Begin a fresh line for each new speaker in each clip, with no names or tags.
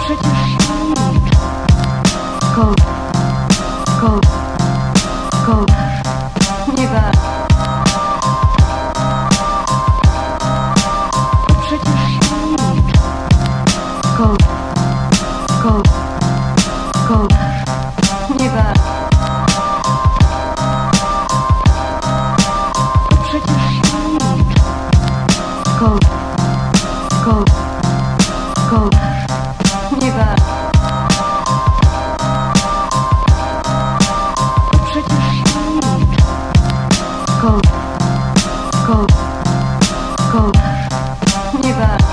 przecież się nie liczy Skok, nieba przecież nie liczy nieba Skąd? Skąd? Nie warto. To przecież silnik. Skąd? Skąd? Skąd? Nie warto.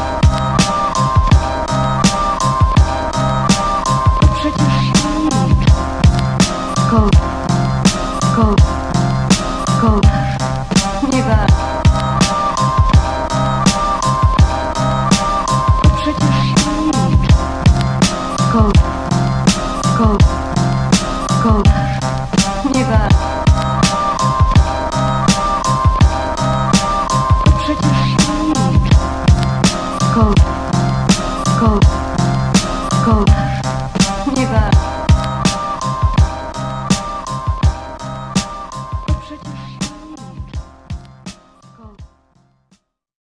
Skąd? Skąd? Skąd? Skąd? Nie warto. To przecież silnik. Skąd? Skąd? Skąd?